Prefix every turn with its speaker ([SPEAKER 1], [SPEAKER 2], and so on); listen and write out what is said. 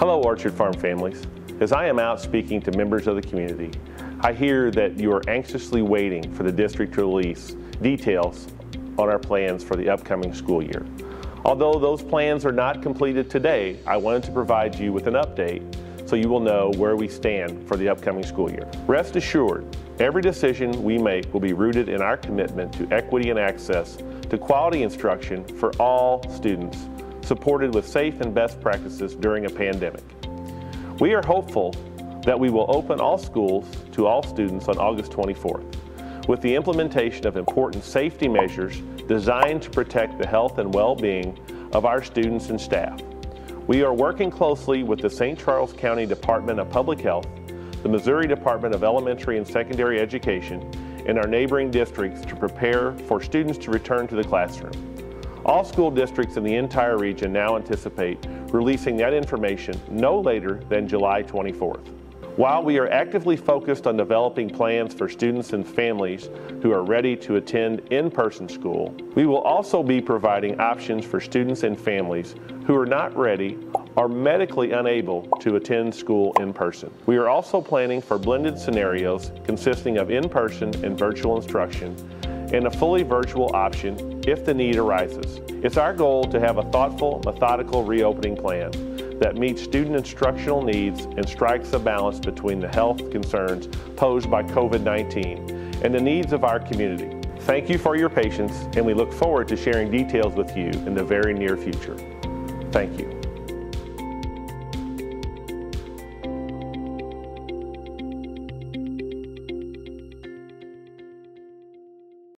[SPEAKER 1] Hello, Orchard Farm families. As I am out speaking to members of the community, I hear that you are anxiously waiting for the district to release details on our plans for the upcoming school year. Although those plans are not completed today, I wanted to provide you with an update so you will know where we stand for the upcoming school year. Rest assured, every decision we make will be rooted in our commitment to equity and access to quality instruction for all students, supported with safe and best practices during a pandemic. We are hopeful that we will open all schools to all students on August 24th with the implementation of important safety measures designed to protect the health and well-being of our students and staff. We are working closely with the St. Charles County Department of Public Health, the Missouri Department of Elementary and Secondary Education, and our neighboring districts to prepare for students to return to the classroom. All school districts in the entire region now anticipate releasing that information no later than July 24th. While we are actively focused on developing plans for students and families who are ready to attend in-person school, we will also be providing options for students and families who are not ready or medically unable to attend school in person. We are also planning for blended scenarios consisting of in-person and virtual instruction and a fully virtual option if the need arises. It's our goal to have a thoughtful, methodical reopening plan that meets student instructional needs and strikes a balance between the health concerns posed by COVID-19 and the needs of our community. Thank you for your patience, and we look forward to sharing details with you in the very near future. Thank you.